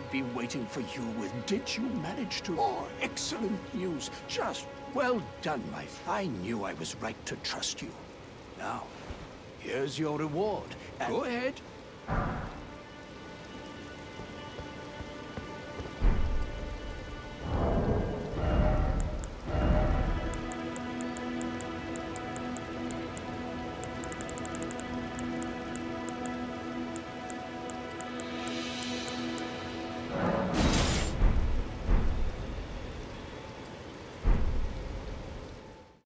I'd be waiting for you with. Did you manage to? Oh, excellent news. Just well done, my I knew I was right to trust you. Now, here's your reward. Go ahead.